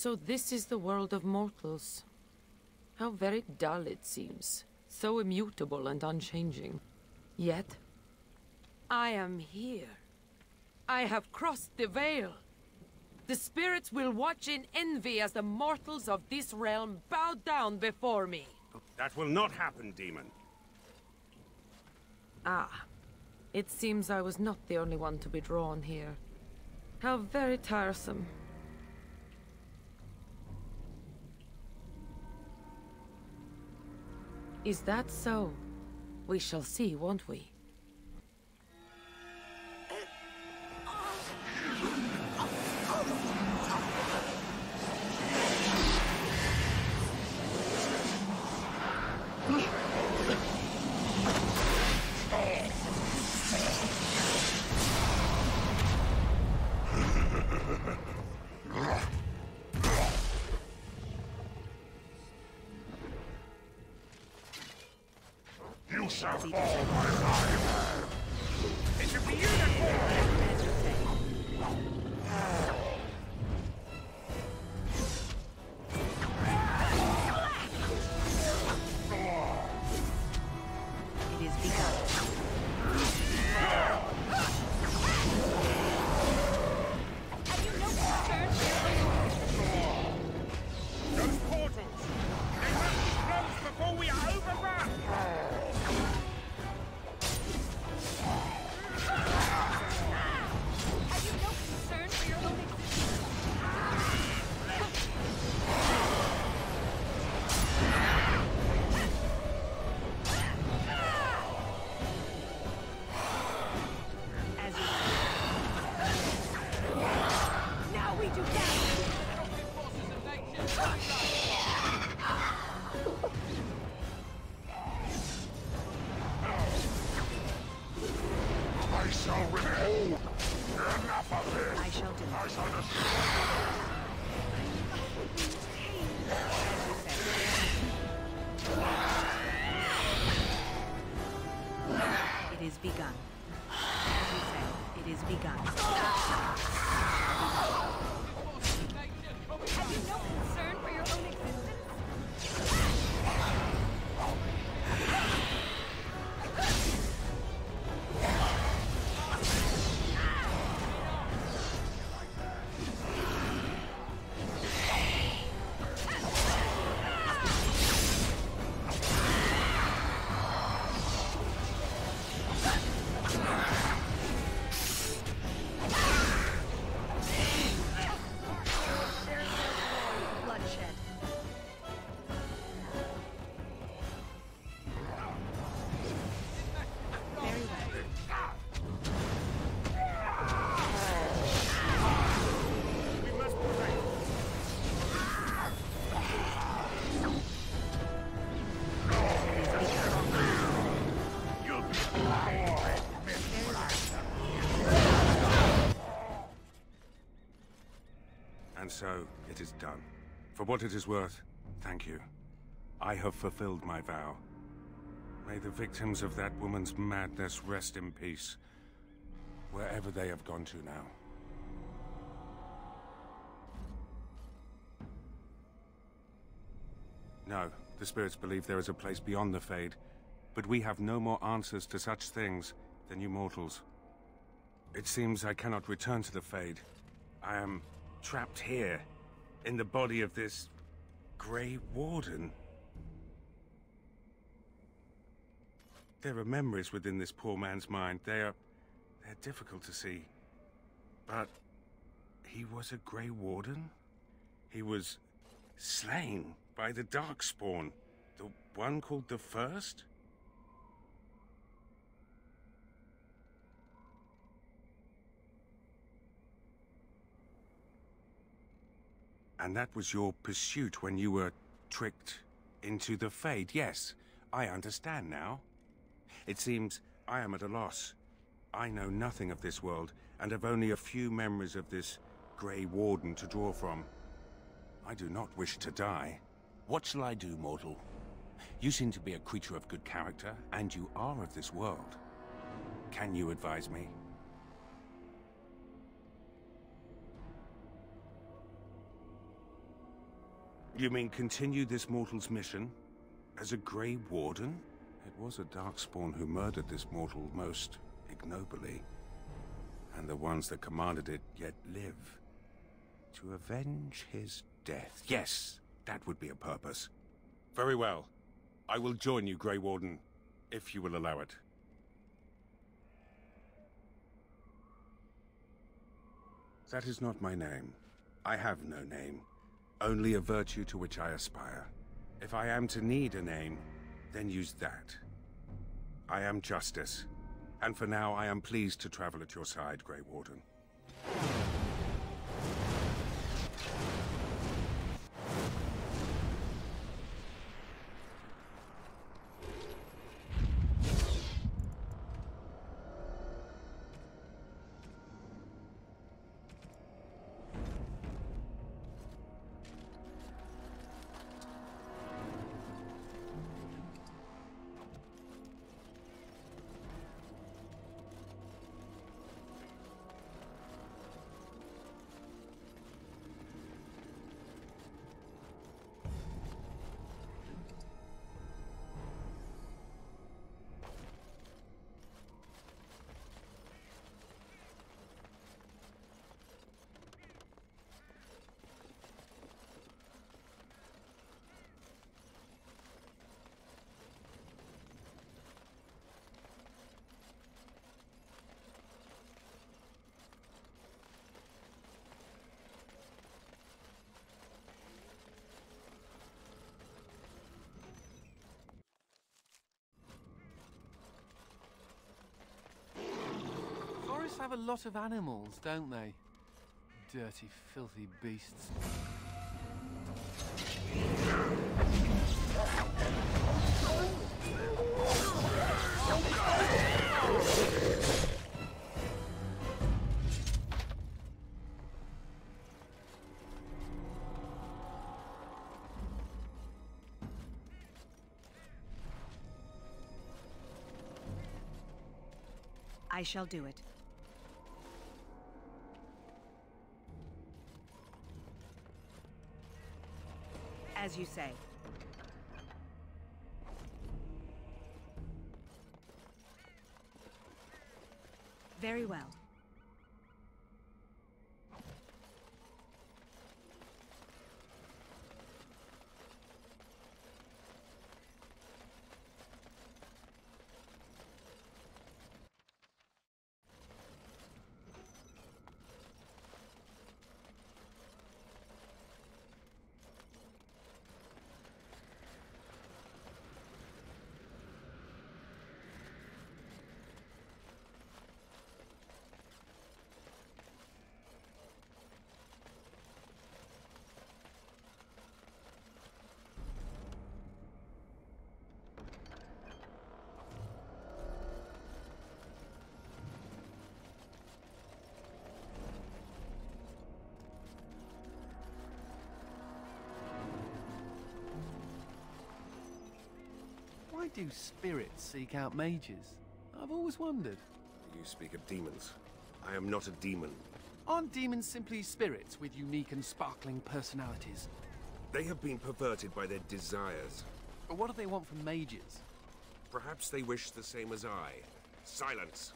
So this is the world of mortals. How very dull it seems. So immutable and unchanging. Yet, I am here. I have crossed the veil. The spirits will watch in envy as the mortals of this realm bow down before me. That will not happen, demon. Ah. It seems I was not the only one to be drawn here. How very tiresome. Is that so? We shall see, won't we? You shall I shall do I it. shall! It is begun. As you said, it is begun. So, it is done. For what it is worth, thank you. I have fulfilled my vow. May the victims of that woman's madness rest in peace, wherever they have gone to now. No, the spirits believe there is a place beyond the Fade, but we have no more answers to such things than you mortals. It seems I cannot return to the Fade. I am trapped here, in the body of this Grey Warden. There are memories within this poor man's mind. They are... they're difficult to see. But... he was a Grey Warden? He was slain by the Darkspawn. The one called the First? And that was your pursuit when you were tricked into the Fade. Yes, I understand now. It seems I am at a loss. I know nothing of this world, and have only a few memories of this Grey Warden to draw from. I do not wish to die. What shall I do, mortal? You seem to be a creature of good character, and you are of this world. Can you advise me? You mean continue this mortal's mission? As a Grey Warden? It was a Darkspawn who murdered this mortal most ignobly. And the ones that commanded it yet live. To avenge his death. Yes, that would be a purpose. Very well. I will join you, Grey Warden, if you will allow it. That is not my name. I have no name. Only a virtue to which I aspire. If I am to need a name, then use that. I am Justice, and for now I am pleased to travel at your side, Grey Warden. Have a lot of animals, don't they? Dirty, filthy beasts. I shall do it. As you say. Very well. Why do spirits seek out mages? I've always wondered. You speak of demons. I am not a demon. Aren't demons simply spirits with unique and sparkling personalities? They have been perverted by their desires. But what do they want from mages? Perhaps they wish the same as I. Silence!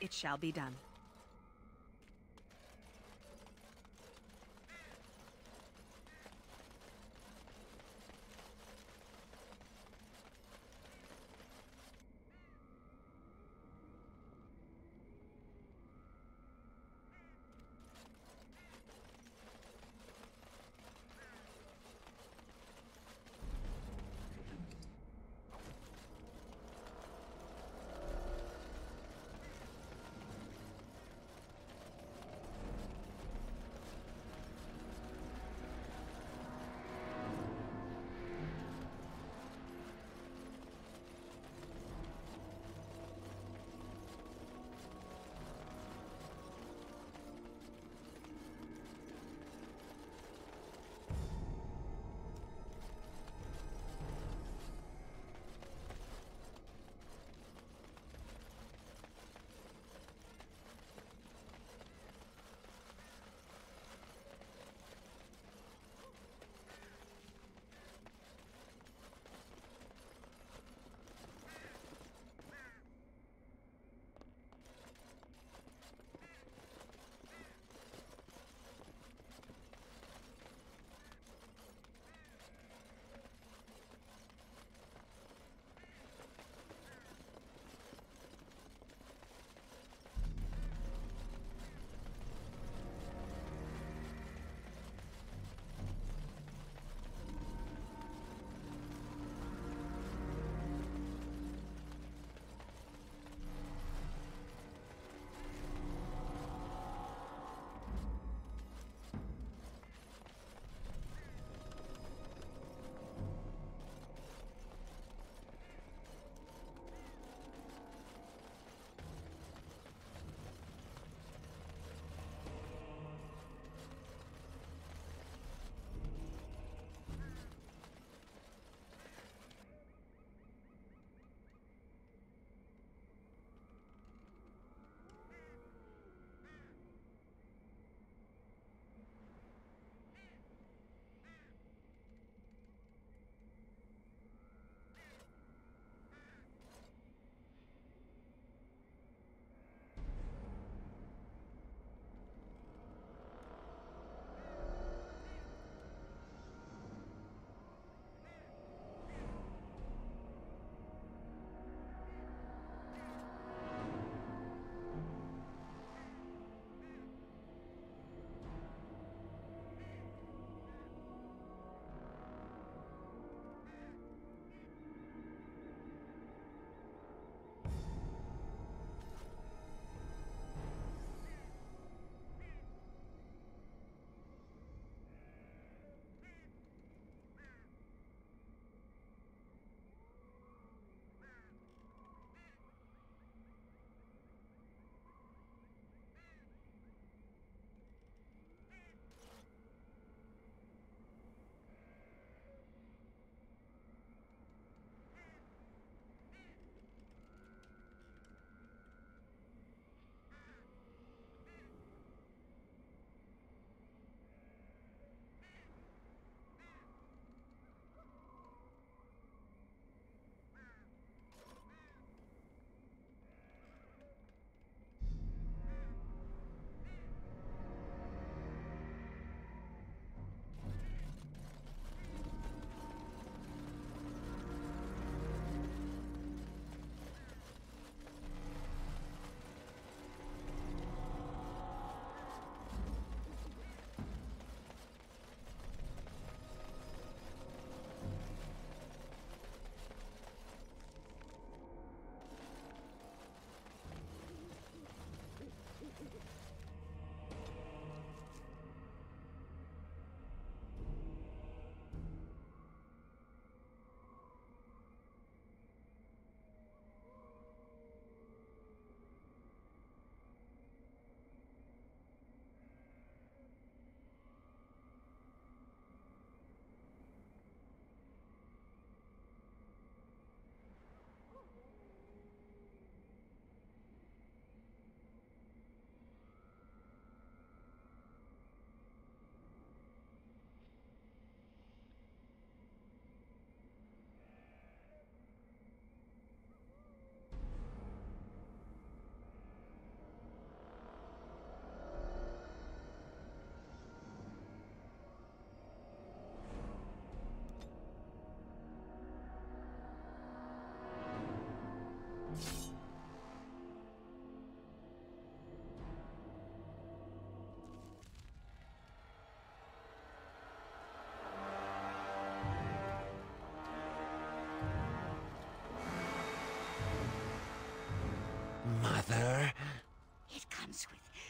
It shall be done.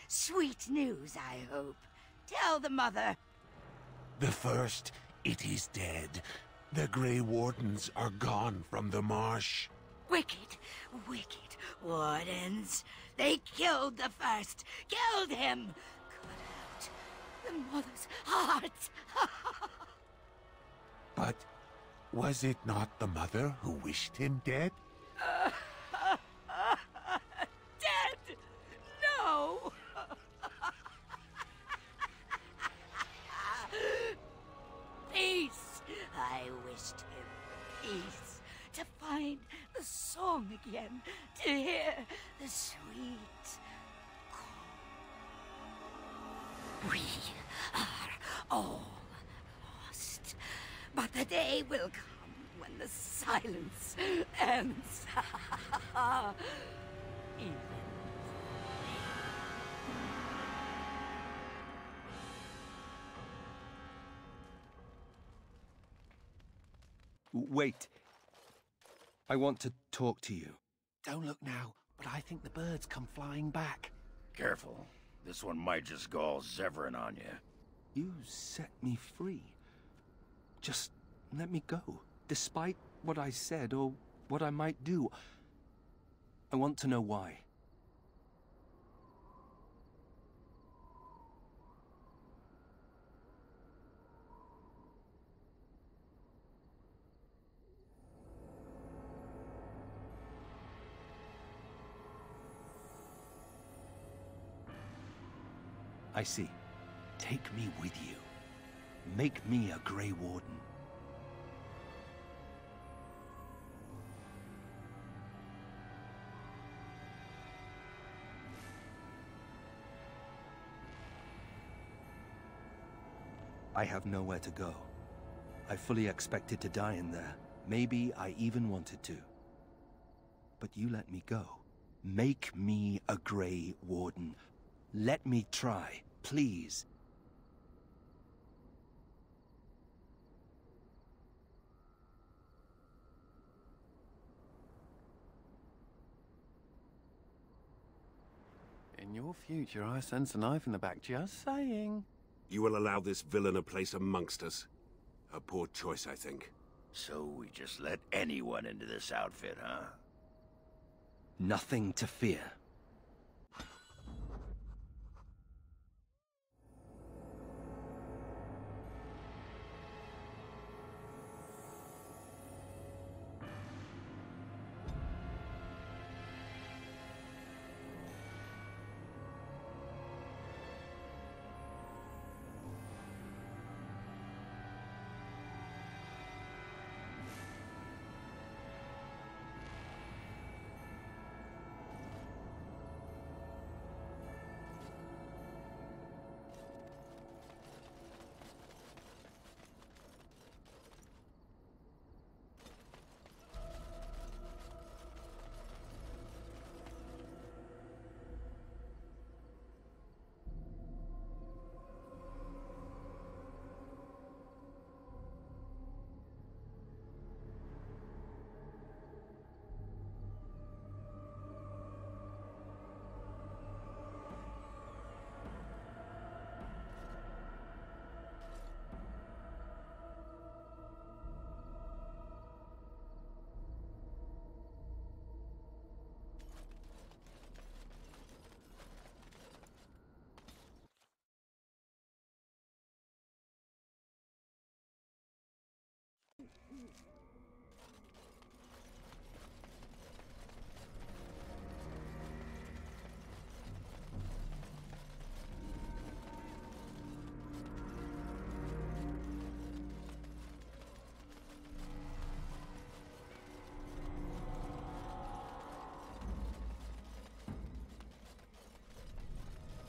Sweet news, I hope. Tell the mother. The first, it is dead. The Grey Wardens are gone from the marsh. Wicked, wicked wardens. They killed the first. Killed him. Cut out the mother's heart. But was it not the mother who wished him dead? Dead? song again. To hear the sweet call. We are all lost. But the day will come when the silence ends. Wait. I want to talk to you. Don't look now, but I think the birds come flying back. Careful. This one might just go all Zevran on you. You set me free. Just let me go, despite what I said or what I might do. I want to know why. I see. Take me with you. Make me a Grey Warden. I have nowhere to go. I fully expected to die in there. Maybe I even wanted to. But you let me go. Make me a Grey Warden. Let me try, please. In your future, I sense a knife in the back. Just saying. You will allow this villain a place amongst us? A poor choice, I think. So we just let anyone into this outfit, huh? Nothing to fear.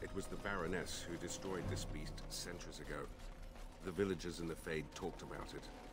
It was the Baroness who destroyed this beast centuries ago. The villagers in the Fade talked about it.